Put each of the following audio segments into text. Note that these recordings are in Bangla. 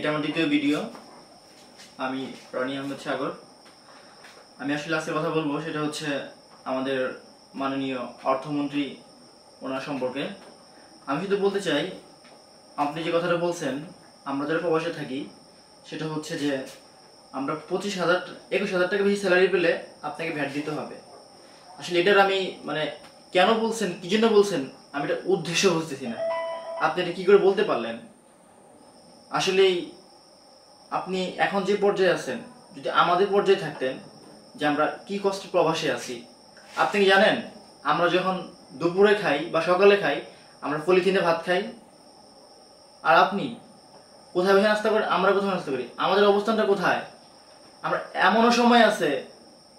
এটা আমার দ্বিতীয় ভিডিও আমি রনি আহমেদ সাগর। আমি আসলে আজকে কথা বলব, সেটা হচ্ছে আমাদের মাননীয় অর্থমন্ত্রী ওনার সম্পর্কে। আমি শুধু বলতে চাই, আপনি যে কথাটা বলছেন, আমরা যারা প্রবাসে থাকি, সেটা হচ্ছে যে আমরা পঁচিশ হাজার, একুশ হাজার টাকা বেশি স্যালারি পেলে আপনাকে ভ্যাট দিতে হবে। আসলে এটার আমি মানে কেন বলছেন, কি জন্য বলছেন, আমি এটা উদ্দেশ্য বুঝতেছি না। আপনি এটা কি করে বলতে পারলেন? আসলেই আপনি এখন যে পর্যায়ে আছেন, যদি আমাদের পর্যায়ে থাকতেন যে আমরা কি কষ্টে প্রবাসে আছি, আপনি কি জানেন, আমরা যখন দুপুরে খাই বা সকালে খাই, আমরা পলিথিনে ভাত খাই। আর আপনি? কোথায় বসে নাস্তা করেন? আমরা কোথায় নাস্তা করি? আমাদের অবস্থানটা কোথায়? আমরা এমনও সময় আছে,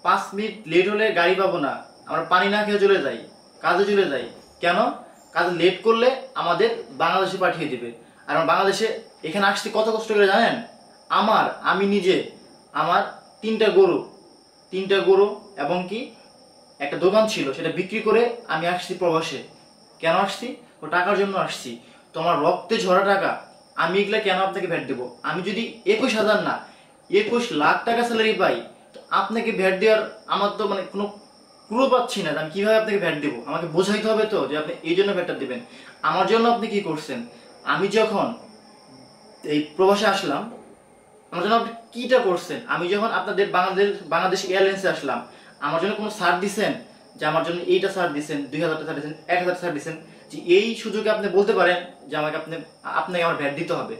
পাঁচ মিনিট লেট হলে গাড়ি পাবো না, আমরা পানি না খেয়ে চলে যাই, কাজে চলে যাই। কেন? কাজে লেট করলে আমাদের বাংলাদেশে পাঠিয়ে দিবে। আর আমার বাংলাদেশে এখানে আসতে কত কষ্ট করে জানেন? আমার, আমি নিজে, আমার তিনটা গরু তিনটা গরু এবং কি একটা দোকান ছিল, সেটা বিক্রি করে আমি আসছি প্রবাসে। কেন আসছি? ও টাকার জন্য আসছি। তো আমার রক্তে ঝরা টাকা, আমি এগুলা কেন আপনাকে ভ্যাট দেবো? আমি যদি একুশ হাজার না, একুশ লাখ টাকা স্যালারি পাই, তো আপনাকে ভ্যাট দেওয়ার আমার তো মানে কোনো পুরো পাচ্ছি না আমি কীভাবে আপনাকে ভ্যাট দেবো। আমাকে বোঝাইতে হবে তো যে আপনি এই জন্য ভ্যাটটা দেবেন। আমার জন্য আপনি কি করছেন? আমি যখন এই প্রবাসে আসলাম, আমার জন্য আপনি কিটা করছেন? আমি যখন আপনাদের বাংলাদেশ বাংলাদেশ এয়ারলাইন্সে আসলাম, আমার জন্য কোনো ছাড় দিছেন? যে আমার জন্য এইটা ছাড় দিছেন, দুই হাজার টাকা দিচ্ছেন এক হাজার ছাড় দিচ্ছেন যে এই সুযোগে আপনি বলতে পারেন যে আমাকে আপনি, আপনাকে আমার ভ্যাট দিতে হবে।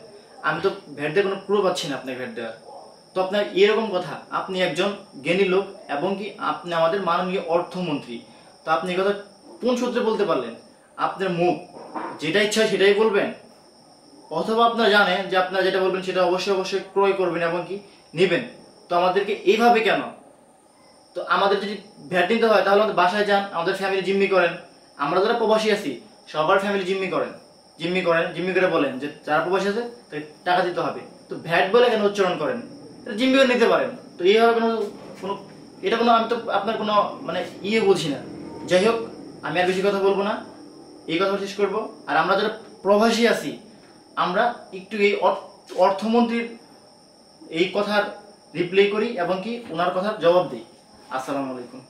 আমি তো ভ্যাট দেওয়ার কোনো পুরো পাচ্ছি না আপনাকে ভ্যাট দেওয়ার। তো আপনার এরকম কথা, আপনি একজন জ্ঞানী লোক এবং কি আপনি আমাদের মাননীয় অর্থমন্ত্রী। তো আপনি এই কথা কোন সূত্রে বলতে পারলেন? আপনার মুখ, যেটা ইচ্ছা সেটাই বলবেন? অথবা আপনারা জানেন যে আপনারা যেটা বলবেন সেটা অবশ্যই অবশ্যই ক্রয় করবেন এবং কি নেবেন। তো আমাদেরকে এইভাবে কেন? তো আমাদের যদি ভ্যাট নিতে হয়, তাহলে আমাদের বাসায় যান, আমাদের ফ্যামিলি জিম্মি করেন। আমরা যারা প্রবাসী আছি, সবার ফ্যামিলি জিম্মি করেন। জিম্মি করেন, জিম্মি করে বলেন যে যারা প্রবাসী আছে তাকে টাকা দিতে হবে। তো ভ্যাট বলে কেন উচ্চারণ করেন? জিম্মি করে নিতে পারেন। তো এইভাবে কোনো কোনো, এটা কোনো, আমি তো আপনার কোনো মানে ইয়ে বলছি না। যাই হোক, আমি আর বেশি কথা বলব না। এই কথা শেষ করব। আর আমরা যারা প্রবাসী আছি আমরা একটু এই অর্থ- অর্থমন্ত্রীর এই কথার রিপ্লাই করি এবং কি ওনার কথার জবাব দিই। আসসালামু আলাইকুম।